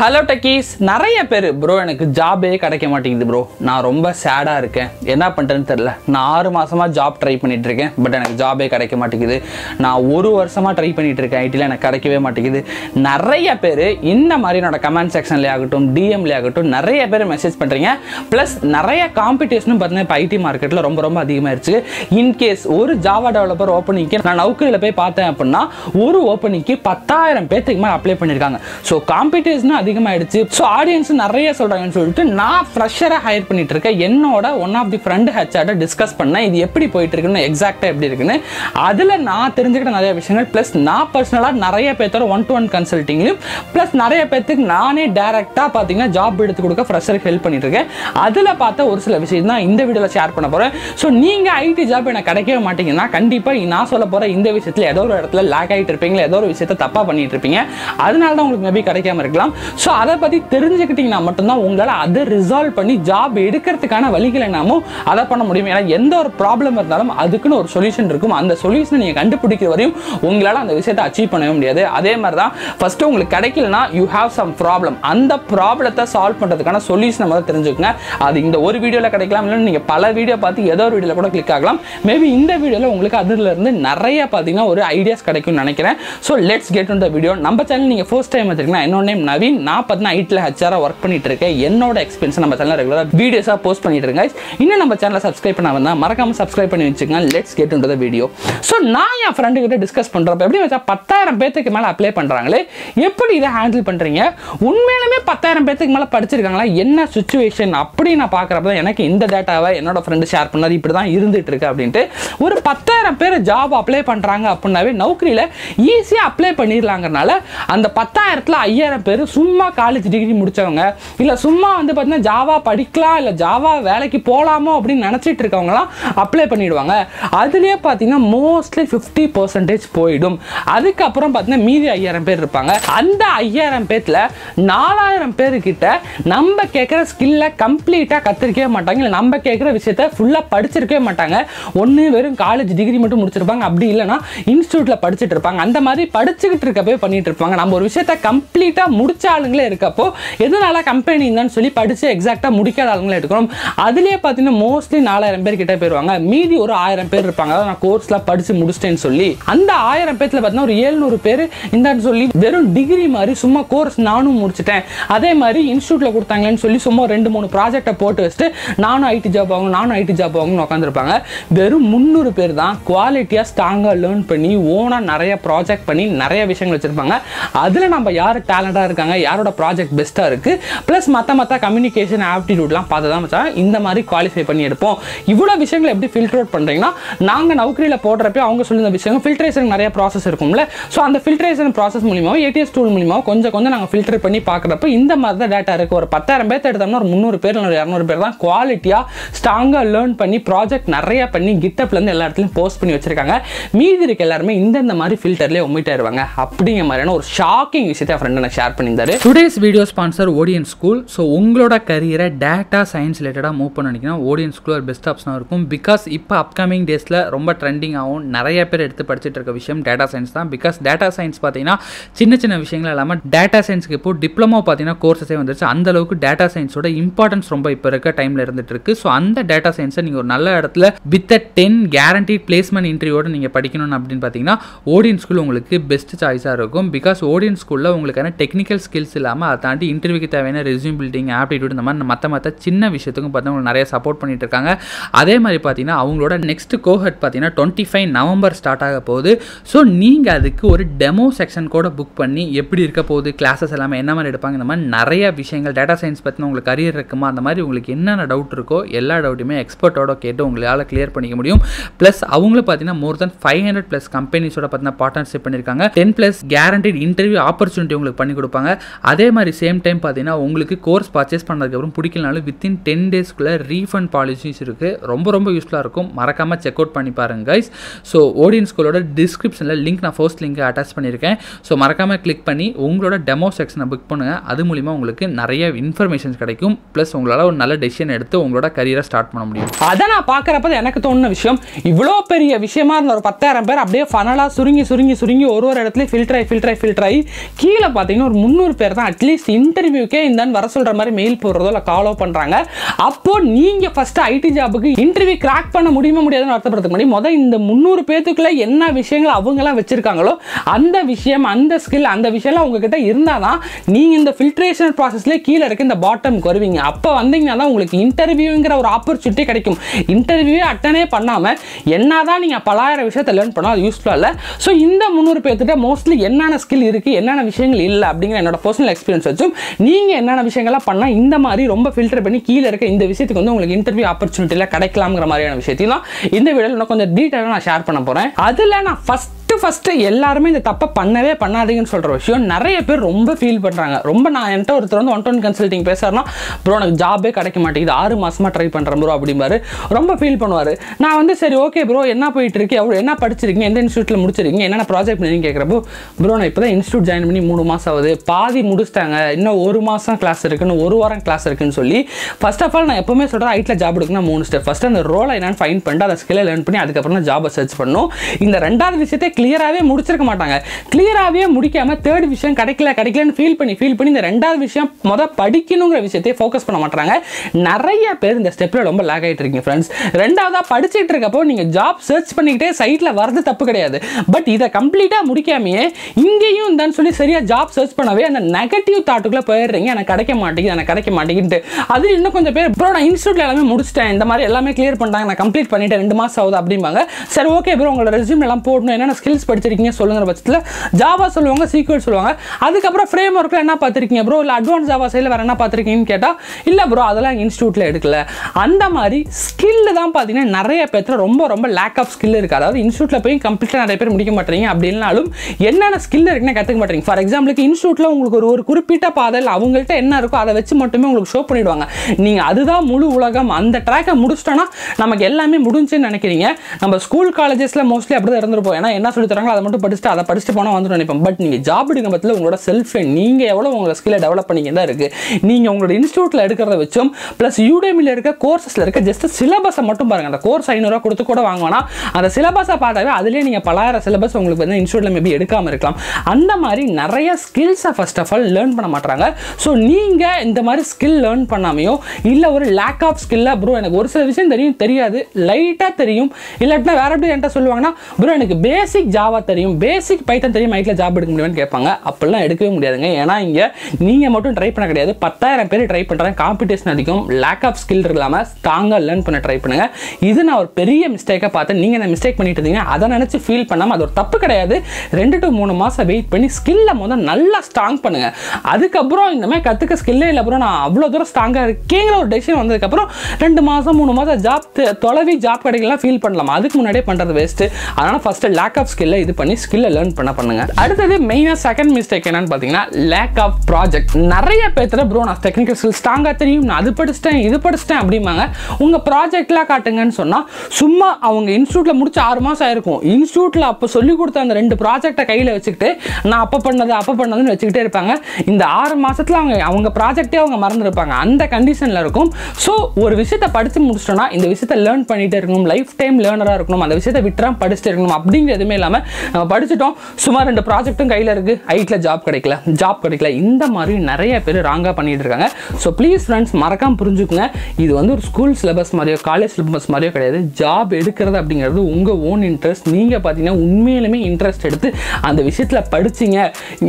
Hello டக்கீஸ் நிறைய பேர் bro எனக்கு ஜாபே கிடைக்க மாட்டேங்குது ப்ரோ நான் ரொம்ப சேடாக இருக்கேன். என்ன பண்ணுறேன்னு தெரில நான் ஆறு மாதமாக ஜாப் ட்ரை பண்ணிகிட்டு இருக்கேன். பட் எனக்கு ஜாபே கிடைக்க மாட்டேங்குது. நான் ஒரு வருஷமாக ட்ரை பண்ணிகிட்டு இருக்கேன். ஐடியில் எனக்கு கிடைக்கவே மாட்டேங்குது. நிறைய பேர் இந்த மாதிரி என்னோட கமெண்ட் செக்ஷன்லேயே ஆகட்டும் டிஎம்லேயே ஆகட்டும் நிறைய பேர் மெசேஜ் பண்ணுறீங்க ப்ளஸ் நிறைய காம்படிஷனும் பார்த்தீங்கன்னா இப்போ ஐடி மார்க்கெட்டில் ரொம்ப ரொம்ப அதிகமாகிடுச்சு இன்கேஸ் ஒரு ஜாவா டெவலப்பர் ஓப்பனிங்க்கு நான் நௌக்கரியில் போய் பார்த்தேன் அப்படின்னா ஒரு ஓப்பனிங்க்கு பத்தாயிரம் பேர்த்துக்கு மேலே அப்ளை பண்ணியிருக்காங்க ஸோ காம்படிஷனும் அதிகமாயிடுச்சு. ஸோ ஆடியன்ஸ் நிறைய சொல்கிறாங்கன்னு சொல்லிட்டு நான் ஃப்ரெஷராக ஹையர் பண்ணிட்டு இருக்கேன். என்னோட ஒன் ஆஃப் தி ஃப்ரெண்ட் ஹெச்ஆர்ட்ட டிஸ்கஸ் பண்ணேன். இது எப்படி போயிட்டு இருக்குன்னு எக்ஸாக்டாக எப்படி இருக்குன்னு. அதில் நான் தெரிஞ்சுக்கிட்ட நிறைய விஷயங்கள். ப்ளஸ் நான் பர்சனலாக நிறைய பேர்த்தோட ஒன் டு ஒன் கன்சல்ட்டிங்லையும் ப்ளஸ் நிறைய பேர்த்துக்கு நானே டேரெக்டாக பார்த்தீங்கன்னா ஜாப் எடுத்து கொடுக்க ஃப்ரெஷருக்கு ஹெல்ப் பண்ணிட்டு இருக்கேன். அதில் பார்த்த ஒரு சில விஷயம் தான் இந்த வீடியோவில் ஷேர் பண்ண போகிறேன் ஸோ நீங்கள் ஐடி ஜாப் எனக்கு கிடைக்கவே மாட்டீங்கன்னா கண்டிப்பாக நான் சொல்ல போகிற இந்த விஷயத்தில் ஏதோ ஒரு இடத்துல லேக் ஆகிட்டு இருப்பீங்களா? ஏதோ ஒரு விஷயத்தை தப்பாக பண்ணிட்டு இருப்பீங்க. அதனால தான் உங்களுக்கு மேபி கிடைக்காம இருக்கலாம். ஸோ அதை பற்றி தெரிஞ்சுக்கிட்டிங்கன்னா மட்டும்தான் உங்களால் அதை ரிசால்வ் பண்ணி ஜாப் எடுக்கிறதுக்கான வழிகளை நாமும் அதை பண்ண முடியும். ஏன்னா எந்த ஒரு ப்ராப்ளம் இருந்தாலும் அதுக்குன்னு ஒரு சொல்யூஷன் இருக்கும். அந்த சொல்யூஷனை நீங்கள் கண்டுபிடிக்கிற வரையும் உங்களால் அந்த விஷயத்தை அச்சீவ் பண்ணவே முடியாது. அதே மாதிரி தான் ஃபஸ்ட்டு உங்களுக்கு கிடைக்கலனா யூ ஹாவ் சம் ப்ராப்ளம் அந்த ப்ராப்ளத்தை சால்வ் பண்ணுறதுக்கான சொல்யூஷனை முதல்ல தெரிஞ்சுக்கோங்க. அது இந்த ஒரு வீடியோவில் கிடைக்கலாம் இல்லைன்னு நீங்கள் பல வீடியோ பார்த்து ஏதோ ஒரு வீடியோவில் கூட கிளிக் ஆகலாம். மேபி இந்த வீடியோவில் உங்களுக்கு அதுலேருந்து நிறைய பார்த்தீங்கன்னா ஒரு ஐடியாஸ் கிடைக்கும்னு நினைக்கிறேன். ஸோ லெட்ஸ் கெட் இந்த வீடியோ நம்ம சேனல் நீங்கள் ஃபர்ஸ்ட் டைம் வச்சுருக்கீங்கன்னா என்னோட நேம் நவீன். நான் பார்த்தீங்கன்னா ஐட்டில் ஹச்ஆராக ஒர்க் பண்ணிட்டு இருக்கேன் என்னோட எக்ஸ்பீரியன்ஸ் நம்ம சேனல் ரெகுலராக வீடியோஸாக போஸ்ட் பண்ணிட்டு இருக்கேன் இன்னும் நம்ம சேனலை சப்ஸ்கிரைப் பண்ண வந்தால் மறக்காமல் சப்ஸ்கிரைப் பண்ணி வச்சுக்கோங்க. லெட்ஸ் கெட் வீடியோ ஸோ நான் என் ஃப்ரெண்டு கிட்ட டிஸ்கஸ் பண்ணுறப்ப எப்படி வச்சா பத்தாயிரம் பேத்துக்கு மேலே அப்ளை பண்ணுறாங்களே எப்படி இதை ஹேண்டில் பண்ணுறீங்க உண்மையிலுமே பத்தாயிரம் பேத்துக்கு மேலே படிச்சிருக்காங்களா? என்ன சுச்சுவேஷன் அப்படி நான் பார்க்குறப்ப தான் எனக்கு இந்த டேட்டாவை என்னோட ஃப்ரெண்டு ஷேர் பண்ணார். இப்படி தான் இருந்துட்டு இருக்கு அப்படின்ட்டு. ஒரு பத்தாயிரம் பேர் ஜாப் அப்ளை பண்ணுறாங்க அப்படின்னாவே நௌக்கரியில் ஈஸியாக அப்ளை பண்ணிடலாங்கிறனால அந்த பத்தாயிரத்தில் ஐயாயிரம் பேர் சும்மா சும்மா காலேஜ் டிகிரி முடித்தவங்க இல்லை சும்மா வந்து பார்த்தீங்கன்னா ஜாவா படிக்கலாம் இல்லை ஜாவா வேலைக்கு போகலாமோ அப்படின்னு நினச்சிட்டு இருக்கவங்களாம் அப்ளை பண்ணிடுவாங்க. அதுலேயே பார்த்தீங்கன்னா மோஸ்ட்லி ஃபிஃப்டி பர்சன்டேஜ் போயிடும். அதுக்கப்புறம் பார்த்தீங்கன்னா மீதி ஐயாயிரம் பேர் இருப்பாங்க. அந்த ஐயாயிரம் பேர்த்தில் நாலாயிரம் பேர்கிட்ட நம்ம கேட்குற ஸ்கில்லை கம்ப்ளீட்டாக கற்றுக்கவே மாட்டாங்க. இல்லை நம்ம கேட்குற விஷயத்த ஃபுல்லாக படிச்சிருக்கவே மாட்டாங்க. ஒன்று வெறும் காலேஜ் டிகிரி மட்டும் முடிச்சிருப்பாங்க. அப்படி இல்லைன்னா இன்ஸ்டியூட்டில் படிச்சுட்டு இருப்பாங்க. அந்த மாதிரி படிச்சுக்கிட்டு இருக்கப்போ பண்ணிட்டு இருப்பாங்க. நம்ம ஒரு விஷயத்த கம்ப்ளீட்டாக முடிச்சாலும் ஆளுங்களே இருக்கப்போ எதனால கம்பெனி இருந்தான்னு சொல்லி படித்து எக்ஸாக்டாக முடிக்காத ஆளுங்களே எடுக்கணும். அதுலேயே பார்த்தீங்கன்னா மோஸ்ட்லி நாலாயிரம் பேர் கிட்டே போயிடுவாங்க மீதி ஒரு ஆயிரம் பேர் இருப்பாங்க. அதாவது நான் கோர்ஸ்லாம் படித்து முடிச்சிட்டேன்னு சொல்லி. அந்த ஆயிரம் பேர்த்தில் பார்த்தீங்கன்னா ஒரு ஏழ்நூறு பேர் இந்தான்னு சொல்லி வெறும் டிகிரி மாதிரி சும்மா கோர்ஸ் நானும் முடிச்சிட்டேன். அதே மாதிரி இன்ஸ்டியூட்டில் கொடுத்தாங்களேன்னு சொல்லி சும்மா ரெண்டு மூணு ப்ராஜெக்டை போட்டு வச்சுட்டு நானும் ஐடி ஜாப் ஆகணும் நானும் ஐடி ஜாப் ஆகணும்னு உட்காந்துருப்பாங்க வெறும் முந்நூறு பேர் தான் குவாலிட்டியாக ஸ்ட்ராங்காக லேர்ன் பண்ணி ஓனாக நிறைய ப்ராஜெக்ட் பண்ணி நிறைய விஷயங்கள் வச்சுருப்பாங்க. அதில் நம்ம யார் டேலண்டாக இருக்காங்க யாரோட ப்ராஜெக்ட் பெஸ்ட்டாக இருக்குது ப்ளஸ் மற்ற மற்ற கம்யூனிகேஷன் ஆப்டிடியூட்லாம் பார்த்து தான் வச்சா இந்த மாதிரி குவாலிஃபை பண்ணி எடுப்போம். இவ்வளோ விஷயங்களை எப்படி ஃபில்டர் அவுட் பண்ணுறீங்கன்னா நாங்கள் நௌக்கரியில் போடுறப்ப அவங்க சொல்லியிருந்த விஷயம் ஃபில்ட்ரேஷன் நிறைய ப்ராசஸ் இருக்கும்ல. ஸோ அந்த ஃபில்ட்ரேஷன் ப்ராசஸ் மூலியமாக ஏடிஎஸ் டூல் மூலியமாக கொஞ்சம் கொஞ்சம் நாங்கள் ஃபில்டர் பண்ணி பார்க்குறப்ப இந்த மாதிரி தான் டேட்டா இருக்குது ஒரு பத்தாயிரம் பேர்த்து எடுத்தோம்னா ஒரு முந்நூறு பேர் இல்லை ஒரு இரநூறு பேர் தான் குவாலிட்டியாக ஸ்ட்ராங்காக லேர்ன் பண்ணி ப்ராஜெக்ட் நிறைய பண்ணி கிட்டப்லேருந்து எல்லா இடத்துலையும் போஸ்ட் பண்ணி வச்சிருக்காங்க. மீதி இருக்க எல்லாருமே இந்தந்த மாதிரி ஃபில்டர்லேயே ஒமிட் ஆயிடுவாங்க அப்படிங்கிற மாதிரியான ஒரு ஷாக்கிங் விஷயத்தை ஃப்ரெண்டு எனக்கு ஷேர் பண்ணியிருந்தாரு. Today's video sponsor Odin school so உங்களோட கரியரை டேட்டா சயின்ஸ் ரிலேட்டடாக மூவ் பண்ண நினைக்கிறேன். ஓடியன் ஸ்கூல் ஒரு பெஸ்ட் ஆப்ஷனாக இருக்கும். பிகாஸ் இப்போ அப்கமிங் டேஸில் ரொம்ப ட்ரெண்டிங் ஆகும். நிறைய பேர் எடுத்து படிச்சுட்டு இருக்க விஷயம் டேட்டா சயின்ஸ் தான். பிகாஸ் டேட்டா சயின்ஸ் பார்த்தீங்கன்னா சின்ன சின்ன விஷயங்கள் இல்லாமல் டேட்டா சயின்ஸ்க்கு இப்போ டிப்ளமோ பார்த்தீங்கன்னா கோர்ஸஸே வந்துருச்சு. அந்த அளவுக்கு டேட்டா சயின்ஸோட இம்பார்ட்டன்ஸ் ரொம்ப இப்போ இருக்க டைமில் இருந்துட்டு இருக்கு. ஸோ அந்த டேட்டா சயின்ஸை நீங்கள் ஒரு நல்ல இடத்துல with a ten guarantee placement இன்டர்வியூட நீங்கள் படிக்கணும் அப்படின்னு பார்த்தீங்கன்னா ஓடியன் ஸ்கூல் உங்களுக்கு பெஸ்ட் சாய்ஸாக இருக்கும். பிகாஸ் ஓடியன் ஸ்கூலில் உங்களுக்கான டெக்னிக்கல் ஸ்கில்ஸ் இல்லாமல் அதை தாண்டி இன்டர்வியூக்கு தேவையான ரெஸ்யூம் பில்டிங் ஆப்டிடியூட் இந்த மாதிரி மற்ற மற்ற சின்ன விஷயத்துக்கும் பார்த்தீங்கன்னா நிறைய சப்போர்ட் பண்ணிட்டு இருக்காங்க. அதே மாதிரி பார்த்தீங்கன்னா அவங்களோட நெக்ஸ்ட் கோஹட் பார்த்தீங்கன்னா டுவெண்ட்டி ஃபைவ் நவம்பர் ஸ்டார்ட் ஆக போகுது. ஸோ நீங்கள் அதுக்கு ஒரு டெமோ செக்ஷன் கூட புக் பண்ணி எப்படி இருக்க போகுது கிளாஸஸ் எல்லாமே என்ன மாதிரி எடுப்பாங்க இந்த மாதிரி நிறைய விஷயங்கள் டேட்டா சயின்ஸ் பற்றின உங்களுக்கு கரியர் இருக்குமா அந்த மாதிரி உங்களுக்கு என்னென்ன டவுட் இருக்கோ எல்லா டவுட்டுமே எக்ஸ்பர்ட்டோட கேட்டு உங்களால் கிளியர் பண்ணிக்க முடியும். ப்ளஸ் அவங்களும் பார்த்தீங்கன்னா more than five hundred plus கம்பெனிஸோட பார்த்தீங்கன்னா பார்ட்னர்ஷிப் பண்ணியிருக்காங்க ten plus guaranteed interview opportunity உங்களுக்கு பண்ணி கொடுப்பாங்க. அதே மாதிரி சேம் டைம் பார்த்தீங்கன்னா உங்களுக்கு கோர்ஸ் பர்ச்சேஸ் பண்ணதுக்கப்புறம் பிடிக்கலனாலும் வித்தின் டென் டேஸ்க்குள்ளே ரீஃபண்ட் பாலிசிஸ் இருக்குது ரொம்ப ரொம்ப யூஸ்ஃபுல்லாக இருக்கும். மறக்காமல் செக் அவுட் பண்ணி பாருங்க கைஸ் ஸோ ஓடியன் ஸ்கூலோட டிஸ்கிரிப்ஷனில் லிங்க் நான் ஃபர்ஸ்ட் லிங்க் அட்டாச் பண்ணியிருக்கேன் ஸோ மறக்காமல் கிளிக் பண்ணி உங்களோட டெமோ செக்ஷனை புக் பண்ணுங்கள் அது மூலிமா உங்களுக்கு நிறைய இன்ஃபர்மேஷன்ஸ் கிடைக்கும். ப்ளஸ் உங்களால் ஒரு நல்ல டெசிஷன் எடுத்து உங்களோட கரியரை ஸ்டார்ட் பண்ண முடியும். அதை நான் பார்க்குறப்ப எனக்கு தோணுன விஷயம் இவ்வளோ பெரிய விஷயமா இருந்த ஒரு பத்தாயிரம் பேர் அப்படியே ஃபனலாக சுருங்கி சுருங்கி சுருங்கி ஒரு ஒரு இடத்துலையும் ஃபில்டர் ஆகி ஃபில்டர் ஆகி ஃபில்டர் ஆகி கீழே பார்த்தீங்கன்னா ஒரு முந்நூறு பேர் தான். அட்லீஸ்ட் இன்டர்வியூக்கே இந்தான்னு வர சொல்கிற மாதிரி மெயில் போடுறதோ இல்லை காலோ பண்ணுறாங்க அப்போ நீங்கள் ஃபஸ்ட்டு ஐடி ஜாபுக்கு இன்டர்வியூ கிராக் பண்ண முடியுமா முடியாதுன்னு வருத்தப்படுறதுக்கு முன்னாடி முதல் இந்த முந்நூறு பேத்துக்குள்ள என்ன விஷயங்கள் அவங்களாம் வச்சிருக்காங்களோ அந்த விஷயம் அந்த ஸ்கில் அந்த விஷயம்லாம் உங்ககிட்ட இருந்தால் தான் நீங்கள் இந்த ஃபில்ட்ரேஷன் ப்ராசஸ்லேயே கீழே இருக்க இந்த பாட்டம்க்கு வருவீங்க. அப்போ வந்தீங்கன்னா தான் உங்களுக்கு இன்டர்வியூங்கிற ஒரு ஆப்பர்ச்சுனிட்டி கிடைக்கும். இன்டர்வியூவே அட்டனே பண்ணாமல் என்னதான் நீங்கள் பலாயிரம் விஷயத்தை லேர்ன் பண்ணால் அது யூஸ்ஃபுல்லாக இல்லை. ஸோ இந்த முந்நூறு பேர்த்துட்ட மோஸ்ட்லி என்னென்ன ஸ்கில் இருக்குது என்னென்ன விஷயங்கள் இல்லை அப்படிங்கிற என்னோட பர்சனல் எக்ஸ்பீரியன்ஸ் வச்சும் நீங்கள் என்னென்ன விஷயங்கள்லாம் பண்ணால் இந்த மாதிரி ரொம்ப ஃபில்டர் பண்ணி கீழே இருக்க இந்த விஷயத்துக்கு வந்து உங்களுக்கு இன்டர்வியூ ஆப்பர்ச்சுனிட்டியில் கிடைக்கலாங்கிற மாதிரியான விஷயத்தையும் தான் இந்த வீடியோவில் நான் கொஞ்சம் டீட்டெயிலாக நான் ஷேர் பண்ண போகிறேன் அதில் நான் ஃபஸ்ட் ஃபஸ்ட்டு ஃபஸ்ட்டு எல்லாருமே இந்த தப்பை பண்ணவே பண்ணாதீங்கன்னு சொல்கிற விஷயம். நிறைய பேர் ரொம்ப ஃபீல் பண்ணுறாங்க ரொம்ப நான் என்கிட்ட ஒருத்தர் வந்து ஒன் டொன் கன்சல்ட்டிங் பேசுகிறேன்னா ப்ரோ எனக்கு ஜாபே கிடைக்க மாட்டேங்குது. ஆறு மாதமாக ட்ரை பண்ணுறேன் ப்ரோ அப்படிம்பாரு. ரொம்ப ஃபீல் பண்ணுவார். நான் வந்து சரி ஓகே ப்ரோ என்ன போயிட்டு இருக்கு? எவ்வளோ என்ன படிச்சிருக்கீங்க? எந்த இன்ஸ்டியூட்டில் முடிச்சிருக்கீங்க? என்னென்ன ப்ராஜெக்ட் பண்ணி கேட்குறப்போ ப்ரோ நான் இப்போ தான் இன்ஸ்டியூட் ஜாயின் பண்ணி மூணு மாதம் ஆகுது. பாதி முடிச்சிட்டாங்க. இன்னும் ஒரு மாதம் கிளாஸ் இருக்குன்னு ஒரு வாரம் கிளாஸ் இருக்குன்னு சொல்லி ஃபஸ்ட் ஆஃப் ஆல் நான் எப்போவுமே சொல்கிறேன் ஐட்டில் ஜாப் எடுக்கணும் மூணு ஸ்டெப் ஃபஸ்ட்டு அந்த ரோலை என்னென்னு ஃபைன் பண்ணிட்டு அதை ஸ்கில்லை லேர்ன் பண்ணி அதுக்கப்புறம் தான் ஜாபை சர்ச் பண்ணும் இந்த ரெண்டாவது விஷயத்தை கிளியராகவே முடிச்சிருக்க மாட்டாங்க. கிளியராகவே முடிக்காம தேர்ட் விஷயம் கிடைக்கல கிடைக்கலன்னு ஃபீல் பண்ணி ஃபீல் பண்ணி இந்த ரெண்டாவது விஷயம் மொதல் படிக்கணுங்கிற விஷயத்தையே ஃபோக்கஸ் பண்ண மாட்டாங்க. நிறைய பேர் இந்த ஸ்டெப்பில் ரொம்ப லேக் ஆகிட்டு இருக்கீங்க ஃப்ரெண்ட்ஸ் ரெண்டாவதாக படிச்சுட்டு இருக்கப்போ நீங்கள் ஜாப் சர்ச் பண்ணிக்கிட்டே சைட்டில் வரது தப்பு கிடையாது. பட் இதை கம்ப்ளீட்டாக முடிக்காமையே இங்கேயும் இருந்தான்னு சொல்லி சரியாக ஜாப் சர்ச் பண்ணவே அந்த நெகட்டிவ் தாட்டுக்குள்ளே போயிடுறீங்க. எனக்கு கிடைக்க மாட்டேங்குது எனக்கு கிடைக்க மாட்டேங்குது அது இன்னும் கொஞ்சம் பேர் ப்ரோ நான் இன்ஸ்டியூட்ல எல்லாமே முடிச்சிட்டேன். இந்த மாதிரி எல்லாமே கிளியர் பண்ணிட்டாங்க. நான் கம்ப்ளீட் பண்ணிட்டேன். ரெண்டு மாதம் ஆகுது அப்படிம்பாங்க. சரி ஓகே ப்ரோ உங்களோட ரெசியூம் எல்லாம் போடணும். என்னென்ன ஸ்கில்ஸ் படிச்சிருக்கீங்க சொல்லுங்கிற பட்சத்தில் ஜாவா சொல்லுவாங்க சீக்வல் சொல்லுவாங்க. அதுக்கப்புறம் ஃப்ரேம் ஒர்க்கில் என்ன பார்த்துருக்கீங்க ப்ரோ இல்லை அட்வான்ஸ் ஜாவா சைடில் வேறு என்ன பார்த்துருக்கீங்கன்னு கேட்டால் இல்லை ப்ரோ அதெல்லாம் இன்ஸ்டியூட்டில் எடுக்கல. அந்த மாதிரி ஸ்கில் தான் பார்த்தீங்கன்னா நிறைய பேர்த்தில் ரொம்ப ரொம்ப லேக் ஆஃப் ஸ்கில் இருக்குது அதாவது இன்ஸ்டியூட்டில் போய் கம்ப்ளீட்டாக நிறைய பேர் முடிக்க மாட்டீங்க அப்படின்னாலும் என்னென்ன ஸ்கில் இருக்குன்னு கற்றுக்க மாட்டீங்க ஃபார் எக்ஸாம்பிளுக்கு இன்ஸ்டியூட்டில் உங்களுக்கு ஒரு ஒரு குறிப்பிட்ட பாதையில் அவங்கள்ட்ட என்ன இருக்கோ அதை வச்சு மட்டுமே உங்களுக்கு ஷோ பண்ணிடுவாங்க. நீங்கள் அதுதான் முழு உலகம். அந்த ட்ராக்கை முடிச்சிட்டோன்னா நமக்கு எல்லாமே முடிஞ்சுன்னு நினைக்கிறீங்க. நம்ம ஸ்கூல் காலேஜஸில் மோஸ்ட்லி அப்படி தான் இருந்திருப்போம். ஏன்னா என்ன சொல்லி தராங்களோ அதை மட்டும் படிச்சுட்டு அதை படிச்சுட்டு போனால் வந்து நினைப்போம் பட் நீங்கள் ஜாப் எடுக்கும் பட்சத்தில் உங்களோட செல்ஃப் நீங்கள் எவ்வளோ உங்களோட ஸ்கில்லை டெவலப் பண்ணிங்க தான் இருக்குது நீங்கள் உங்களோட இன்ஸ்டியூட்டில் எடுக்கிறத வச்சும் ப்ளஸ் யூடேமியில் இருக்க கோர்சஸில் இருக்க ஜஸ்ட் சிலபஸை மட்டும் பாருங்கள் அந்த கோர்ஸ் ஐநூறுரூவா கொடுத்து கூட வாங்கினா அந்த சிலபஸை பார்த்தாவே அதுலேயே நீங்கள் பலாயிரம் சிலபஸ் உங்களுக்கு வந்து இன்ஸ்டியூட்டில் மேபி எடுக்காமல் இருக்கலாம். அந்த மாதிரி நிறைய ஸ்கில்ஸை ஃபர்ஸ்ட் ஆஃப் ஆல் லேர்ன் பண்ண மாட்டாங்க. ஸோ நீங்கள் இந்த மாதிரி ஸ்கில் லேர்ன் பண்ணாமையோ இல்லை ஒரு லேக் ஆஃப் ஸ்கில்ல ப்ரோ எனக்கு ஒரு சில விஷயம் தெரியும் தெரியாது. லைட்டாக தெரியும். இல்லாட்டினா வேற எப்படி என்கிட்ட சொல்லுவாங்கன்னா ப்ரோ எனக்கு பேசிக் ஜாவா தெரியும். பேசிக் பைத்தன் தெரியும். மைட்டில் ஜாப் எடுக்க முடியும்னு கேட்பாங்க. அப்படிலாம் எடுக்கவே முடியாதுங்க. ஏன்னா இங்கே நீங்கள் மட்டும் ட்ரை பண்ண கிடையாது. பத்தாயிரம் பேர் ட்ரை பண்ணுறாங்க காம்படிஷன் அதிகம் லேக் ஆஃப் ஸ்கில் இல்லாமல் ஸ்ட்ராங்காக லேர்ன் பண்ண ட்ரை பண்ணுங்க. இது நான் ஒரு பெரிய மிஸ்டேக்காக பார்த்தேன். நீங்கள் இந்த மிஸ்டேக் பண்ணிட்டு இருந்தீங்க அதை நினச்சி ஃபீல் பண்ணாமல் அது ஒரு தப்பு கிடையாது. ரெண்டு டு மூணு மாதம் வெயிட் பண்ணி ஸ்கில்லை முதல் நல்லா ஸ்ட்ராங் பண்ணுங்க. அதுக்கப்புறம் இந்த மாதிரி கற்றுக்க ஸ்கில்லே இல்லை அப்புறம் நான் அவ்வளோ தூரம் ஸ்ட்ராங்காக இருக்கேங்கிற ஒரு டெசிஷன் வந்ததுக்கப்புறம் ரெண்டு மாதம் மூணு மாதம் ஜாப் தொலைவி ஜாப் கிடைக்கலாம் ஃபீல் பண்ணலாம். அதுக்கு முன்னாடியே பண்ணுறது வேஸ்ட்டு அதனால் ஃபஸ்ட்டு லேக் ஆஃப் ஸ்கில்லை இது பண்ணி ஸ்கில்லை லேர்ன் பண்ண பண்ணுங்க. அடுத்தது மெயினாக செகண்ட் மிஸ்டேக் என்னன்னு பார்த்தீங்கன்னா லேக் ஆஃப் ப்ராஜெக்ட் நிறைய பேர்த்துல ப்ரோ நான் டெக்னிக்கல் ஸ்கில் ஸ்ட்ராங்காக தெரியும் நான் அது படிச்சிட்டேன் இது படிச்சிட்டேன் அப்படிம்பாங்க. உங்கள் ப்ராஜெக்ட்லாம் காட்டுங்கன்னு சொன்னால் சும்மா அவங்க இன்ஸ்டியூட்டில் முடிச்சு ஆறு மாதம் ஆயிருக்கும். இன்ஸ்டியூட்டில் அப்போ சொல்லி கொடுத்த அந்த ரெண்டு ப்ராஜெக்டை கையில் வச்சுக்கிட்டு நான் அப்போ பண்ணது அப்போ பண்ணதுன்னு வச்சுக்கிட்டே இருப்பாங்க. இந்த ஆறு மாதத்தில் அவங்க அவங்க ப்ராஜெக்டே அவங்க மறந்துருப்பாங்க. அந்த கண்டிஷனில் இருக்கும். ஸோ ஒரு விஷயத்தை படித்து முடிச்சிட்டோன்னா இந்த விஷயத்தை லேர்ன் பண்ணிகிட்டே இருக்கணும். லைஃப் டைம் லேர்னராக இருக்கணும். அந்த விஷயத்தை விட்டுறாம படிச்சுட்டு இருக்கணும். அப்படிங்கிற எதுவுமே இல்லாமல் நம்ம படிச்சுட்டோம். சுமார் ரெண்டு ப்ராஜெக்ட்டும் கையில் இருக்குது ஐட்டில் ஜாப் கிடைக்கல. ஜாப் கிடைக்கல. இந்த மாதிரி நிறைய பேர் ராங்காக பண்ணிட்டு இருக்காங்க. ஸோ ப்ளீஸ் ஃப்ரெண்ட்ஸ் மறக்காம புரிஞ்சுக்குங்க. இது வந்து ஒரு ஸ்கூல் சிலபஸ் மாதிரியோ காலேஜ் சிலபஸ் மாதிரியோ கிடையாது. ஜாப் எடுக்கிறது அப்படிங்கிறது உங்கள் ஓன் இன்ட்ரெஸ்ட் நீங்கள் பார்த்தீங்கன்னா உண்மையிலுமே இன்ட்ரெஸ்ட் எடுத்து அந்த விஷயத்தில் படிச்சீங்க.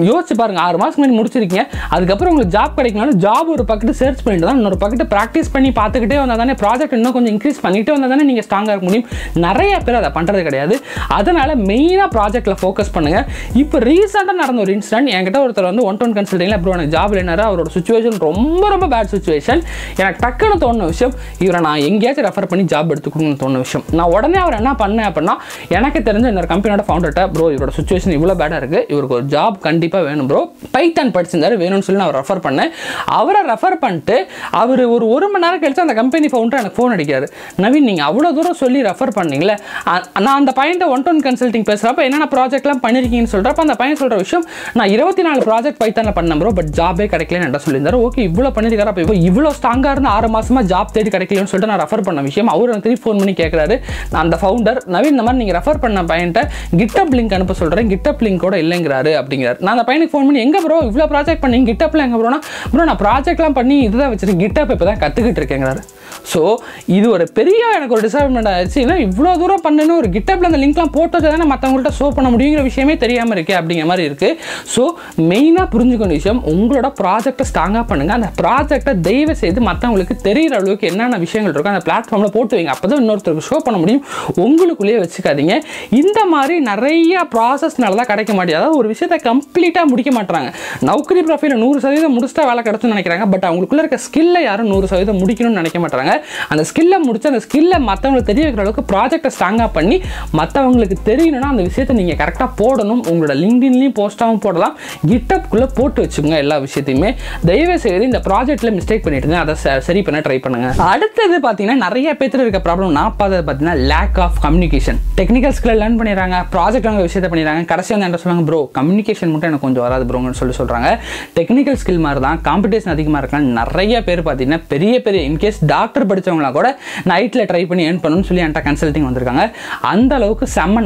யோசிச்சு பாருங்க. ஆறு மாதம் முன்னாடி முடிச்சிருக்கீங்க. அதுக்கப்புறம் உங்களுக்கு ஜாப் கிடைக்கனாலும் ஜாப் ஒரு பக்கத்து சர்ச் பண்ணிட்டு தான் இன்னொரு பக்கத்து ப்ராக்டிஸ் பண்ணி பார்த்துக்கிட்டே வந்தால் தானே ப்ராஜெக்ட் இன்னும் கொஞ்சம் இன்க்ரீஸ் பண்ணிட்டே வந்தால் தானே நீங்கள் ஸ்ட்ராங்காக இருக்க முடியும். நிறைய பேர் அதை பண்ணுறது கிடையாது. அதனால் மெயின் மெயினாக ப்ராஜெக்ட்டில் ஃபோக்கஸ் பண்ணுங்கள் இப்போ ரீசெண்டாக நடந்த ஒரு இன்சிடென்ட் என்கிட்ட ஒருத்தர் வந்து ஒன் டொன் கன்சல்டிங்கில் அப்புறம் எனக்கு ஜாப் இல்லைனாரு அவரோட சுச்சுவேஷன் ரொம்ப ரொம்ப பேட் சுச்சுவேஷன் எனக்கு டக்குன்னு தோணுன விஷயம் இவரை நான் எங்கேயாச்சும் ரெஃபர் பண்ணி ஜாப் எடுத்துக்கணும்னு தோணுன விஷயம். நான் உடனே அவர் என்ன பண்ணேன் அப்படின்னா எனக்கு தெரிஞ்ச இன்னொரு கம்பெனியோட ஃபவுண்டர்கிட்ட ப்ரோ இவரோட சுச்சுவேஷன் இவ்வளோ பேடாக இருக்குது இவருக்கு ஒரு ஜாப் கண்டிப்பாக வேணும் ப்ரோ பைத்தான் படிச்சிருந்தாரு வேணும்னு சொல்லி நான் ரெஃபர் பண்ணேன். அவரை ரெஃபர் பண்ணிட்டு அவர் ஒரு ஒரு மணி நேரம் கழிச்சு அந்த கம்பெனி ஃபவுண்டர் எனக்கு ஃபோன் அடிக்காரு நவீன் நீங்கள் அவ்வளோ தூரம் சொல்லி ரெஃபர் பண்ணீங்களே. நான் அந்த பையன்ட்ட ஒன் ஒன் கன்சல்டிங் பேசுகிறப்ப என்னென்ன ப்ராஜெக்ட்லாம் பண்ணியிருக்கீங்கன்னு சொல்கிறப்ப அந்த பையன் சொல்கிற விஷயம் நான் இருபத்தி நாலு ப்ராஜெக்ட் பைத்தானில் பண்ண ப்ரோ பட் ஜாபே கிடைக்கலன்னு என்கிட்ட சொல்லியிருந்தாரு. ஓகே இவ்வளோ பண்ணியிருக்காரு அப்போ இப்போ இவ்வளோ ஸ்ட்ராங்காக இருந்து ஆறு மாசமா ஜாப் தேடி கிடைக்கலன்னு சொல்லிட்டு நான் ரெஃபர் பண்ண விஷயம். அவர் எனக்கு திருப்பி ஃபோன் பண்ணி கேட்குறாரு நான் அந்த ஃபவுண்டர் நவீன் இந்த மாதிரி நீங்கள் ரெஃபர் பண்ண பையன்ட்ட கிட்டப் லிங்க் அனுப்ப சொல்கிறேன் கிட்டப் லிங்க் கூட இல்லைங்கிறாரு அப்படிங்கிறார். நான் அந்த பையனுக்கு ஃபோன் பண்ணி எங்கே ப்ரோ இவ்வளோ ப்ராஜெக்ட் பண்ணி கிட்டப்ல எங்கே ப்ரோனா ப்ரோ நான் ப்ராஜெக்ட்லாம் பண்ணி இதுதான் வச்சிருக்கேன். கிட்டப் இப்போ தான் கற்றுக்கிட்டு இருக்கேங்கிறாரு. ஸோ இது ஒரு பெரிய எனக்கு ஒரு டிசப்பாயின்மெண்ட் ஆயிடுச்சு. ஏன்னா இவ்வளோ தூரம் பண்ணணும் ஒரு கிட்டப்பில் அந்த லிங்க்லாம் போட்டது தானே மற்றவங்கள்ட்ட ஷோ பண்ண முடியுங்கிற விஷயமே தெரியாமல் இருக்கே அப்படிங்கிற மாதிரி இருக்குது ஸோ மெயினாக புரிஞ்சுக்கணும் விஷயம் உங்களோட ப்ராஜெக்ட்டை ஸ்ட்ராங்காக பண்ணுங்கள் அந்த ப்ராஜெக்ட்டை தயவு செய்து மற்றவங்களுக்கு தெரியிற அளவுக்கு என்னென்ன விஷயங்கள் இருக்கோ அந்த பிளாட்ஃபார்மில் போட்டு வைங்க. அப்போ தான் இன்னொருத்தருக்கு ஷோ பண்ண முடியும். உங்களுக்குள்ளேயே வச்சுக்காதீங்க. இந்த மாதிரி நிறைய ப்ராசஸ்னால தான் கிடைக்க மாட்டேங்குது. அதாவது ஒரு விஷயத்தை கம்ப்ளீட்டாக முடிக்க மாட்டாங்க நௌக்கரி ப்ரொஃபைல நூறு சதவீதம் முடிச்சா வேலை கிடைச்சுன்னு நினைக்கிறாங்க. பட் அவங்களுக்குள்ள இருக்க ஸ்கில்லை யாரும் நூறு சதவீதம் முடிக்கணும்னு நினைக்க மாட்டாங்க அந்த ஸ்கில்லை முடிச்சு அந்த ஸ்கில்லை மற்றவங்களுக்கு தெரிய வைக்கிற அளவுக்கு ப்ராஜெக்டை ஸ்ட்ராங்காக பண்ணி மற்றவங்களுக்கு தெரியணும்னா அந்த விஷயத்தை நீங்கள் கரெக்டாக போடணும். உங்களோட லிங்க்டின்லையும் போஸ்ட்டாகவும் போடலாம். கிட்டப்குள்ளே போட்டு வச்சுக்கோங்க எல்லா விஷயத்தையுமே. தயவு செய்து இந்த ப்ராஜெக்ட்டில் மிஸ்டேக் பண்ணிட்டு இருந்தேன் அதை சரி பண்ண ட்ரை பண்ணுங்க. அடுத்தது பார்த்தீங்கன்னா நிறைய பேர்த்துல இருக்க ப்ராப்ளம் நான் பார்த்தது பார்த்தீங்கன்னா lack of communication technical skill learn பண்ணிடுறாங்க. ப்ராஜெக்ட் அவங்க விஷயத்தை பண்ணிடுறாங்க. கடைசி வந்து என்ன சொல்லுவாங்க ப்ரோ கம்யூனிகேஷன் மட்டும் எனக்கு கொஞ்சம் வராது ப்ரோங்கன்னு சொல்லி சொல்கிறாங்க டெக்னிக்கல் ஸ்கில் மாதிரி தான் காம்படிஷன் அதிகமாக இருக்கலாம். நிறைய பேர் பார்த்தீங்கன்னா பெரிய பெரிய இன்கேஸ் டாக்டர் படிச்சவங்களா கூட நைட்டில் ட்ரை பண்ணி ஏர்ன் பண்ணணும்னு சொல்லி என்கிட்ட கன்சல்ட்டிங் வந்திருக்காங்க. அந்த அளவுக்கு செம்ம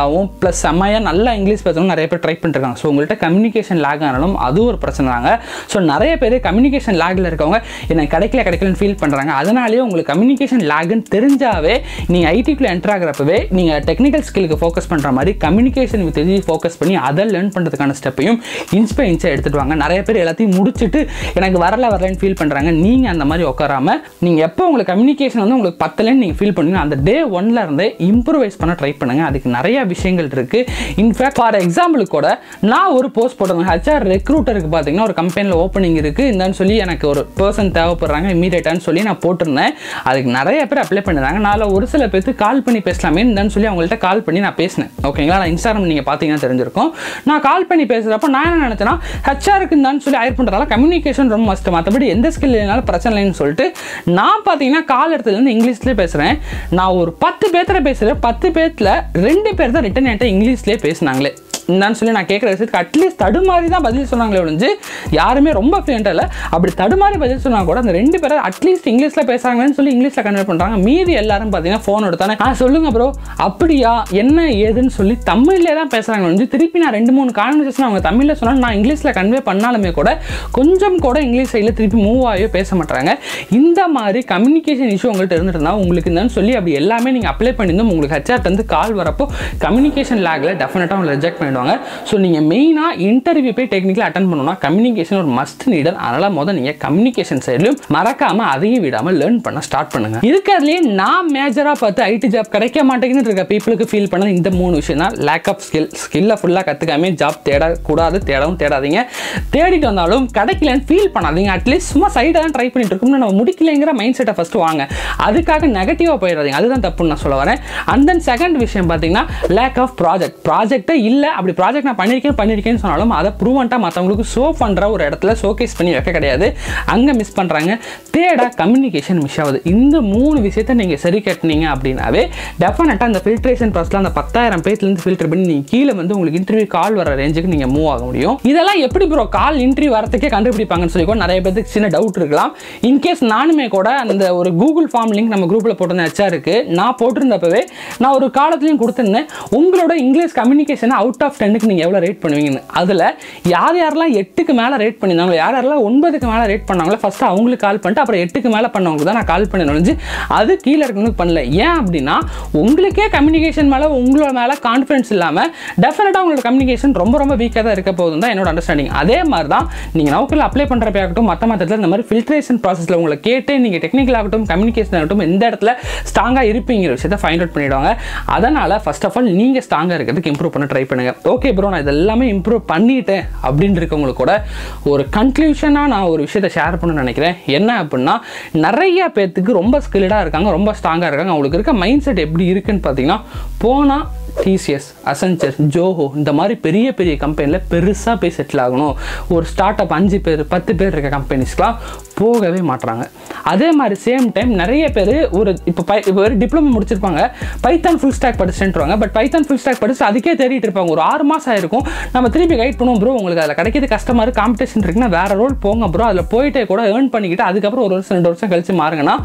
நாலேஜபிளாகவும் ப்ளஸ் செம்மையாக நல்லா இங்கிலீஷ் பேசணும் நிறைய பேர் ட்ரை பண்ணிருக்காங்க. ஸோ உங்கள்கிட்ட கம்யூனிகேஷன் லேக் ஆனாலும் அது ஒரு பிரச்சனை தாங்க. ஸோ நிறைய பேர் கம்யூனிகேஷன் லேக்கில் இருக்கவங்க எனக்கு கிடைக்கல கிடைக்கலன்னு ஃபீல் பண்ணுறாங்க அதனாலேயே உங்களுக்கு கம்யூனிகேஷன் லேக்குன்னு தெரிஞ்சாவே நீங்கள் ஐடிக்குள்ளே என்டர் ஆகிறப்பவே நீங்கள் டெக்னிக்கல் ஸ்கிலுக்கு ஃபோக்கஸ் பண்ணுற மாதிரி கம்யூனிகேஷன் வித் இது ஃபோக்கஸ் பண்ணி அதை லேர்ன் பண்ணுறதுக்கான ஸ்டெப்பையும் இன்ஸ்பை இன்ச்சை எடுத்துகிட்டு வாங்க. நிறைய பேர் எல்லாத்தையும் முடிச்சுட்டு எனக்கு வரல வரலன்னு ஃபீல் பண்ணுறாங்க நீங்கள் அந்த மாதிரி உட்காராம நீங்கள் எப்போ உங்களுக்கு கம்யூனிகேஷன் வந்து உங்களுக்கு பத்தலன்னு நீங்கள் ஃபீல் பண்ணுங்க அந்த டே ஒன்ல இருந்தே இம்ப்ரூவைஸ் பண்ண ட்ரை பண்ணுங்கள் அதுக்கு நிறைய விஷயங்கள் இருக்கு இன்ஃபேக்ட் ஃபார் எக்ஸாம்பிளுக்கு கூட நான் ஒரு போஸ்ட் போட்டிருந்தேன். ஹச்ஆர் ரெக்ரூட்டருக்கு பார்த்தீங்கன்னா ஒரு கம்பெனியில் ஓப்பனிங் இருக்கு. இந்தான்னு சொல்லி எனக்கு ஒரு பர்சன் தேவைப்படுறாங்க இமீடியட்டான்னு சொல்லி நான் போட்டிருந்தேன். அதுக்கு நிறைய பேர் அப்ளை பண்ணிருந்தாங்க நான் ஒரு சில பேருக்கு கால் பண்ணி பேசலாமே இந்தான்னு சொல்லி அவங்கள்ட்ட கால் பண்ணி நான் பேசினேன். ஓகேங்களா நான் இன்ஸ்டாகிராம் நீங்கள் பார்த்தீங்கன்னா தெரிஞ்சிருக்கும். நான் கால் பண்ணி பேசுகிறப்ப நான் என்ன நினச்சேன்னா ஹச்ஆருக்கு இருந்தான்னு சொல்லி ஹயர் பண்ணுறதால கம்யூனிகேஷன் ரொம்ப மஸ்ட் மற்றபடி எந்த ஸ்கில் இல்லைனாலும் பிரச்சனை இல்லைன்னு சொல்லிட்டு நான் பார்த்தீங்கன்னா கால் இடத்துலேருந்து இங்கிலீஷ்லேயே பேசுகிறேன் நான் ஒரு பத்து பேர்த்தில் பேசுகிறேன் பத்து பேர்த்தில் ரெண்டு பேர் தான் ரிட்டன் என்கிட்ட இங்கிலீஷ்லேயே பேசினாங்களே. என்னன்னு சொல்லி நான் கேட்குற விஷயத்துக்கு அட்லீஸ்ட் தடுமாறி தான் பதில் சொன்னாங்களே ஒழிஞ்சு யாருமே ரொம்ப ஃப்ளூயண்டாக இல்லை. அப்படி தடுமாறி பதில் சொன்னாங்க கூட அந்த ரெண்டு பேரும் அட்லீஸ்ட் இங்கிலீஷில் பேசுகிறாங்கன்னு சொல்லி இங்கிலீஷில் கன்வெர்ட் பண்ணுறாங்க மீதி எல்லாரும் பார்த்தீங்கன்னா ஃபோன் எடுத்தானே ஆ சொல்லுங்கள் ப்ரோ அப்படியா? என்ன ஏதுன்னு சொல்லி தமிழ்லே தான் பேசுகிறாங்க ஒழிஞ்சு திருப்பி நான் ரெண்டு மூணு கான்வர்சேஷன் அவங்க தமிழில் சொன்னால் நான் இங்கிலீஷில் கன்வே பண்ணாலுமே கூட கொஞ்சம் கூட இங்கிலீஷ் சைடில் திருப்பி மூவ் ஆகியோ பேச மாட்டாங்க. இந்த மாதிரி கம்யூனிகேஷன் இஷ்யூ உங்கள்கிட்ட இருந்துருந்தா உங்களுக்கு என்னன்னு சொல்லி அப்படி எல்லாமே நீங்கள் அப்ளை பண்ணியிருந்தோம் உங்களுக்கு ஹெச்ஆர் வந்து கால் வரப்போ கம்யூனிகேஷன் லேக்கில் டெஃபினட்டாக உங்களை ரிஜெக்ட் பண்ணிடுவாங்க. ஸோ நீங்கள் மெயினாக இன்டர்வியூ போய் டெக்னிக்கலாக அட்டன் பண்ணணும்னா கம்யூனிகேஷன் ஒரு மஸ்ட் நீடர் அதனால் முதல் நீங்கள் கம்யூனிகேஷன் சைட்லையும் மறக்காமல் அதையும் விடாமல் லேர்ன் பண்ண ஸ்டார்ட் பண்ணுங்கள் இருக்கிறதுலேயே நான் மேஜராக பார்த்து ஐடி ஜாப் கிடைக்க மாட்டேங்குன்னு இருக்க பீப்புளுக்கு ஃபீல் பண்ணது இந்த மூணு விஷயம் தான். லேக் ஆஃப் ஸ்கில் ஸ்கில்லை ஃபுல்லாக கற்றுக்காம ஜாப் தேடக்கூடாது தேடவும் தேடாதீங்க. தேடிட்டு வந்தாலும் கிடைக்கலன்னு ஃபீல் பண்ணாதீங்க. அட்லீஸ்ட் சும்மா சைடாக தான் ட்ரை பண்ணிட்டு இருக்கோம்னு நம்ம முடிக்கலைங்கிற மைண்ட் செட்டை ஃபஸ்ட்டு வாங்க. அதுக்காக நெகட்டிவாக போயிடாதீங்க. அதுதான் தப்புன்னு நான் சொல்ல வரேன். அண்ட் தென் செகண்ட் விஷயம் பார்த்தீங்கன்னா லேக் ஆஃப் ப்ராஜெக்ட் ப்ராஜெக்டே இல்லை அப்படி ப்ராஜெக்ட் நான் பண்ணியிருக்கேன் பண்ணியிருக்கேன்னு சொன்னாலும் அதை ப்ரூவண்ட்டாக மற்றவங்களுக்கு ஷோ பண்ணுற ஒரு இடத்துல ஷோகேஸ் பண்ணி வைக்க கிடையாது. அங்கே மிஸ் பண்ணுறாங்க தேடா கம்யூனிகேஷன் மிஸ் ஆகுது. இந்த மூணு விஷயத்தை நீங்கள் சரி கட்டினீங்க அப்படின்னாவே டெஃபினட்டாக அந்த ஃபில்ட்ரேஷன் ப்ராசஸில் அந்த பத்தாயிரம் பேர்த்துலேருந்து ஃபில்டர் பண்ணி நீங்கள் கீழே வந்து உங்களுக்கு இன்டர்வியூ கால் வர ரேஞ்சுக்கு நீங்கள் மூவ் ஆக முடியும். இதெல்லாம் எப்படி ப்ரோ கால் இன்டர்வியூ வரத்துக்கே கண்டுபிடிப்பாங்கன்னு சொல்லி கூட நிறைய பேருக்கு சின்ன டவுட் இருக்கலாம். இன்கேஸ் நானுமே கூட அந்த ஒரு கூகுள் ஃபார்ம் லிங்க் நம்ம குரூப்பில் போட்டிருந்த ஹெச்ஆருக்கு நான் போட்டிருந்தப்பவே நான் ஒரு காலத்துலையும் கொடுத்துருந்தேன். உங்களோட இங்கிலீஷ் கம்யூனிகேஷனை அவுட் ஆஃப் டென்னுக்கு நீங்கள் எவ்வளோ ரேட் பண்ணுவீங்கன்னு. அதில் யார் யாரெல்லாம் எட்டுக்கு மேலே ரேட் பண்ணியிருந்தாங்களோ யார் யாரெல்லாம் ஒன்பதுக்கு மேலே ரேட் பண்ணாங்களோ ஃபஸ்ட்டு அவங்களுக்கு கால் பண்ணிட்டு அப்புறம் எட்டுக்கு மேலே பண்ணவங்களுக்கு தான் நான் கால் பண்ணி நுழைஞ்சு அது கீழே இருக்கவங்களுக்கு பண்ணல. ஏன் அப்படின்னா உங்களுக்கே கம்யூனிகேஷன் மேலே உங்களோட மேலே கான்ஃபிடன்ஸ் இல்லாமல் டெஃபினட்டாக உங்களோட கம்யூனிகேஷன் ரொம்ப ரொம்ப வீக்காக தான் இருக்க போகுதுன்னு தான் என்னோட அண்டர்ஸ்டாண்டிங் அதே மாதிரி தான் நீங்கள் நோக்கில் அப்ளை பண்ணுறப்ப ஆகட்டும் மற்ற மற்றத்தில் இந்த மாதிரி ஃபில்ட்ரேஷன் ப்ராசஸில் உங்களை கேட்டு நீங்கள் டெக்னிக்கல் ஆகட்டும் கம்யூனிகேஷன் ஆகட்டும் எந்த இடத்துல ஸ்ட்ராங்காக இருப்பீங்கிற விஷயத்தை ஃபைண்ட் அவுட் பண்ணிடுவாங்க. அதனால் ஃபஸ்ட் ஆஃப் ஆல் நீங்கள் ஸ்ட்ராங்காக இருக்கிறதுக்கு இம்ப்ரூவ் பண்ண ட்ரை பண்ணுங்கள் ஓகே ப்ரோ நான் இதெல்லாமே இம்ப்ரூவ் பண்ணிட்டேன் அப்படின்னு இருக்கவங்களுக்கு கூட ஒரு கன்க்ளூஷனாக நான் ஒரு விஷயத்தை ஷேர் பண்ண நினைக்கிறேன். என்ன அப்படின்னா நிறைய பேர்த்துக்கு ரொம்ப ஸ்கில்டாக இருக்காங்க ரொம்ப ஸ்ட்ராங்காக இருக்காங்க. அவங்களுக்கு இருக்க மைண்ட் செட் எப்படி இருக்குன்னு பார்த்தீங்கன்னா போனால் டிசிஎஸ் அசென்சர் ஜோஹோ இந்த மாதிரி பெரிய பெரிய கம்பெனியில் பெருசாக போய் செட்டில் ஆகணும். ஒரு ஸ்டார்ட் அப் அஞ்சு பேர் பத்து பேர் இருக்க கம்பெனிஸ்க்கெலாம் போகவே மாட்றாங்க. அதே மாதிரி சேம் டைம் நிறைய பேர் ஒரு இப்போ பை இப்போ ஒரு டிப்ளமோ முடிச்சிருப்பாங்க. பைத்தான் ஃபுல் ஸ்டாக் படிச்சுட்டுருவாங்க. பட் பைத்தான் ஃபுல் ஸ்டாக் படிச்சு அதுக்கே தேடிட்டு இருப்பாங்க. ஒரு ஆறு மாதம் ஆயிருக்கும். நம்ம திருப்பி கைட் பண்ணுவோம் ப்ரோ உங்களுக்கு அதில் கிடைக்கிறது கஷ்டமாக இருக்குது காம்படிஷன் இருக்குன்னா வேற ரோல் போங்க ப்ரோ அதில் போயிட்டே கூட ஏர்ன் பண்ணிக்கிட்டு அதுக்கப்புறம் ஒரு வருஷம் ரெண்டு வருஷம் கழிச்சு மாறுங்கன்னா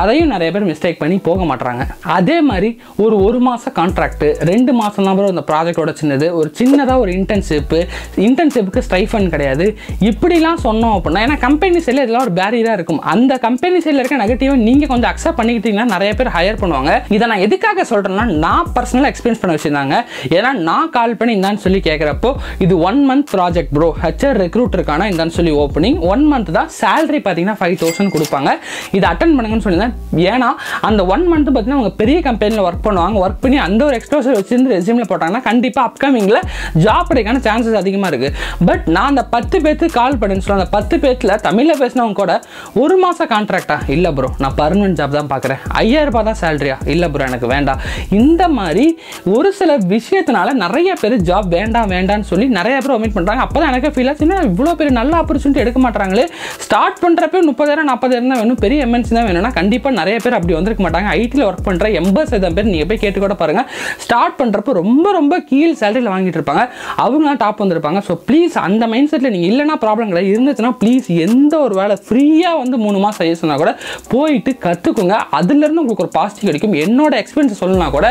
அதையும் நிறைய பேர் மிஸ்டேக் பண்ணி போக மாட்றாங்க. அதே மாதிரி ஒரு ஒரு மாதம் கான்ட்ராக்ட் ரெண்டு மாதம் தான் ப்ரோ இந்த ப்ராஜெக்டோட சின்னது. ஒரு சின்னதாக ஒரு இன்டர்ன்ஷிப்பு இன்டர்ன்ஷிப்புக்கு ஸ்டைஃபன் கிடையாது. இப்படிலாம் சொன்னோம் அப்படின்னா ஏன்னா கம்பெனி சைடில் இதெல்லாம் ஒரு பேரியராக இருக்கும். அந்த கம்பெனி சைடில் இருக்க நெகட்டிவை நீங்கள் கொஞ்சம் அக்செப்ட் பண்ணிக்கிட்டீங்கன்னா நிறைய பேர் ஹையர் பண்ணுவாங்க. இதை நான் எதுக்காக சொல்கிறேன்னா நான் பர்சனலாக எக்ஸ்பீரியன்ஸ் பண்ண வச்சுருந்தாங்க ஏன்னா நான் கால் பண்ணி இந்தான்னு சொல்லி கேட்குறப்போ இது one month project bro HR ரெக்ரூட்டருக்கான இந்தான்னு சொல்லி ஓப்பனிங் ஒன் மந்த் தான் சேலரி பார்த்தீங்கன்னா ஃபைவ் தௌசண்ட் கொடுப்பாங்க. இதை அட்டன் பண்ணுங்கன்னு சொல்லியிருந்தேன். ஏன்னா அந்த ஒன் மந்த் பார்த்தீங்கன்னா அவங்க பெரிய கம்பெனியில் ஒர்க் பண்ணுவாங்க. ஒர்க் பண்ணி அந்த ஒரு எக்ஸ்போசர் வச்சிருந்து ரெசியூமில் போட்டாங்கன்னா கண்டிப்பாக அப்கமிங்கில் ஜாப் கிடைக்கான சான்சஸ் அதிகமாக இருக்குது பட் நான் அந்த பத்து பேர்த்துக்கு கால் பண்ணேன்னு சொல்ல அந்த பத்து பேர்த்தில் தமிழில் பேசினவங்க கூட ஒரு மாதம் கான்ட்ராக்டா இல்லை ப்ரோ நான் பர்மனன்ட் ஜாப் தான் பார்க்குறேன் ஐயாயிரம் ரூபாய் தான் சேலரியா இல்லை ப்ரோ எனக்கு வேண்டாம். இந்த மாதிரி ஒரு சில விஷயத்தினால நிறைய பேர் ஜாப் வேண்டாம் வேண்டாம்னு சொல்லி நிறைய பேர் ஒமிட் பண்ணுறாங்க அப்போ தான் எனக்கு ஃபீல் ஆச்சு இவ்வளோ பெரிய நல்ல ஆப்பர்ச்சுனிட்டி எடுக்க மாட்டாங்களே ஸ்டார்ட் பண்ணுறப்ப முப்பதாயிரம் நாற்பதாயிரம் தான் வேணும். பெரிய எம்என்சி தான் வேணும்னா கண்டிப்பாக நிறைய பேர் அப்படி வந்திருக்க மாட்டாங்க. ஐடியில் ஒர்க் பண்ணுற எண்பது சதவீதம் பேர் நீங்கள் போய் கேட்டு கூட பாருங்கள் ஸ்டார்ட் பண்ணுறப்போ ரொம்ப ரொம்ப கீழ் சேலரியில் வாங்கிட்டு இருப்பாங்க. அவங்க தான் டாப் வந்திருப்பாங்க. ஸோ ப்ளீஸ் அந்த மைண்ட் செட்டில் நீங்கள் இல்லைனா ப்ராப்ளம் கிடையாது. இருந்துச்சுன்னா ப்ளீஸ் எந்த ஒரு வேலை ஃப்ரீயாக வந்து மூணு மாதம் செய்ய சொன்னால் கூட போயிட்டு கற்றுக்குங்க அதுலேருந்து உங்களுக்கு ஒரு பாசிட்டிவ் கிடைக்கும். என்னோட எக்ஸ்பீரியன்ஸ் சொல்லணும்னா கூட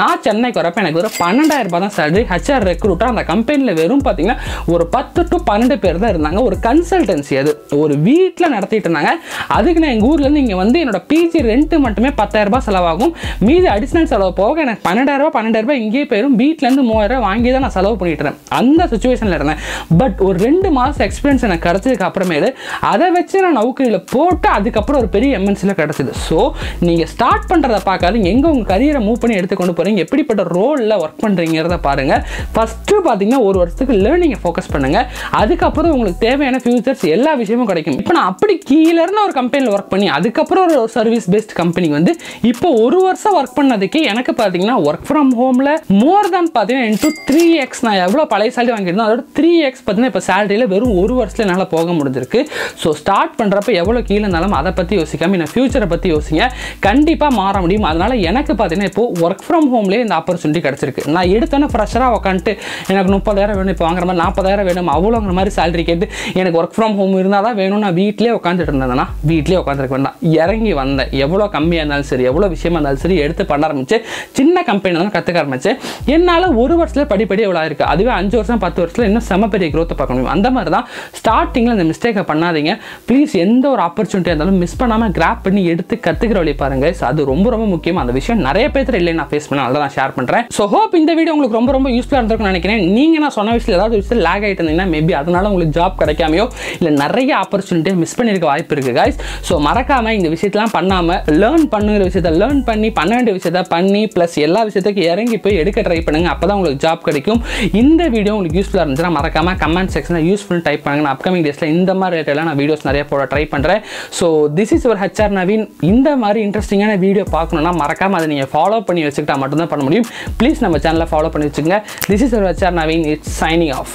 நான் சென்னைக்கு வரப்போ எனக்கு ஒரு பன்னெண்டாயிரம் ரூபாய் தான் சேலரி ஹெச்ஆர் ரெக்ரூட்டர் அந்த கம்பெனியில் வெறும் பார்த்தீங்கன்னா ஒரு பத்து டு பன்னெண்டு பேர் தான் இருந்தாங்க. ஒரு கன்சல்டன்சி அது. ஒரு வீட்டில் நடத்திட்டு இருந்தாங்க. அதுக்கு நான் எங்கள் ஊர்லேருந்து இங்கே வந்து என்னோட பிஜி ரெண்ட்டு மட்டுமே பத்தாயிரம் செலவாகும். மீதி அடிஷ்னல் செலவு போக எனக்கு பன்னெண்டாயிரரூபா பன்னெண்டாயிரம் ரூபாய் இங்கேயே போயிடும் வீட்டிலேருந்து மூவாயிரம் வாங்கி தான் நான் செலவு பண்ணிட்டு இருந்தேன் அந்த சுச்சுவேஷனில் இருந்தேன். பட் ஒரு ரெண்டு மாதம் எக்ஸ்பீரியன்ஸ் எனக்கு கிடச்சதுக்கு அப்புறமேலு அதை வச்சு நான் நௌக்கரியில் போட்டு அதுக்கப்புறம் ஒரு பெரிய எம்என்சியில் கிடச்சிது. ஸோ நீங்கள் ஸ்டார்ட் பண்ணுறத பார்க்காது எங்கே உங்கள் கரியரை மூவ் பண்ணி எடுத்து கொண்டு போகிறீங்க எப்படிப்பட்ட ரோலில் ஒர்க் பண்ணுறீங்கிறத பாருங்கள் ஃபஸ்ட்டு பார்த்தீங்கன்னா ஒரு வருஷத்துக்கு லேர்னிங்கை ஃபோக்கஸ் பண்ணுங்கள் அதுக்கப்புறம் உங்களுக்கு தேவையான ஃபியூச்சர்ஸ் எல்லா விஷயமும் கிடைக்கும். இப்போ நான் அப்படி கீழேருந்து ஒரு கம்பெனியில் ஒர்க் பண்ணி அதுக்கப்புறம் ஒரு சர்வீஸ் பேஸ்ட் கம்பெனி வந்து இப்போ ஒரு வருஷம் ஒர்க் பண்ணதுக்கே எனக்கு பார்த்தீங்கன்னா ஒர்க் ஃப்ரம் ஹோம் ஹோமில் மோர் தேன் பார்த்தீங்கன்னா இன்ட்டு த்ரீ எக்ஸ் நான் எவ்வளோ பழைய சேலரி வாங்கியிருந்தோம் அதோட த்ரீ எக்ஸ் பார்த்தீங்கன்னா இப்போ சேலரியில் வெறும் ஒரு வருஷத்தில் என்னால் போக முடிஞ்சிருக்கு. ஸோ ஸ்டார்ட் பண்ணுறப்ப எவ்வளோ கீழே இருந்தாலும் அதை பற்றி யோசிக்காமல் நான் ஃபியூச்சரை பற்றி யோசிங்க. கண்டிப்பாக மாற முடியும். அதனால் எனக்கு பார்த்தீங்கன்னா இப்போ ஒர்க் ஃப்ரம் ஹோம்லேயே இந்த ஆப்பர்ச்சுனிட்டி கிடச்சிருக்கு. நான் எடுத்தோன்னே ஃப்ரெஷராக உட்காந்துட்டு எனக்கு முப்பதாயிரம் வேணும் இப்போ வாங்குற மாதிரி நாற்பதாயிரம் வேணும் அவ்வளோங்கிற மாதிரி சேலரி கேட்டு எனக்கு ஒர்க் ஃப்ரம் ஹோம் இருந்தால் தான் வேணும் நான் வீட்டிலே உட்காந்துட்டு இருந்தேன்னா வீட்டிலே உட்காந்துருக்க வேண்டாம். இறங்கி வந்தேன். எவ்வளோ கம்மியாக இருந்தாலும் சரி எவ்வளோ விஷயமா இருந்தாலும் சரி எடுத்து பண்ண ஆரம்பிச்சு சின்ன கம்பெனி தான் கற்றுக்க ஆரம்பிச்சு என்னால் ஒரு வருஷத்தில் படிப்படி எவ்வளோ இருக்குது அதுவே அஞ்சு வருஷம் பத்து வருஷத்தில் இன்னும் செம பெரிய க்ரோத்தை பார்க்க முடியும். அந்த மாதிரி தான் ஸ்டார்டிங்கில் இந்த மிஸ்டேக்கை பண்ணாதீங்க. ப்ளீஸ் எந்த ஒரு ஆப்பர்ச்சுனிட்டி இருந்தாலும் மிஸ் பண்ணாமல் கிராப் பண்ணி எடுத்து கற்றுக்கிற வழி பாருங்க. அது ரொம்ப ரொம்ப முக்கியம். அந்த விஷயம் நிறைய பேர் இல்லை நான் ஃபேஸ் பண்ண அதை நான் ஷேர் பண்ணுறேன் ஸோ ஹோப் இந்த வீடியோ உங்களுக்கு ரொம்ப ரொம்ப யூஸ்ஃபுல்லாக இருந்திருக்கும்னு நினைக்கிறேன். நீங்கள் நான் சொன்ன விஷயத்தில் ஏதாவது விஷயத்தில் லேக் ஆகிட்டு இருந்தீங்கன்னா மேபி அதனால உங்களுக்கு ஜாப் கிடைக்காமையோ இல்லை நிறைய ஆப்பர்ச்சுனிட்டியை மிஸ் பண்ணியிருக்க வாய்ப்பு இருக்குது கைஸ் ஸோ மறக்காமல் இந்த விஷயத்தெலாம் பண்ணாமல் லேர்ன் பண்ணுங்கிற விஷயத்த லேர்ன் பண்ணி பண்ண வேண்டிய விஷயத்த பண்ணி ப்ளஸ் எல்லா விஷயத்துக்கும் இறங்கி போய் எடுக்க ட்ரை பண்ணுங்க. அப்போ தான் உங்களுக்கு ஜாப் கிடைக்கும். இந்த வீடியோ உங்களுக்கு யூஸ்ஃபுல்லாக இருந்துச்சுன்னா மறக்காமல் கமெண்ட் செக்ஷனில் யூஸ்ஃபுல் டைப் பண்ணுங்க. நான் அப்கமிங் டேஸில் இந்த மாதிரி ரேட்டெல்லாம் நான் வீடியோஸ் நிறைய போட ட்ரை பண்ணுறேன் ஸோ திஸ் இஸ் ஒரு ஹெச்ஆர் நவீன் இந்த மாதிரி இன்ட்ரெஸ்டிங்கான வீடியோ பார்க்கணுன்னா மறக்காமல் அதை நீங்கள் ஃபாலோ பண்ணி வச்சுக்கிட்டா மட்டும்தான் பண்ண முடியும். ப்ளீஸ் நம்ம சேனலை ஃபாலோ பண்ணி வச்சுக்கோங்க. திஸ் இஸ் ஒரு HR Naveen it's signing off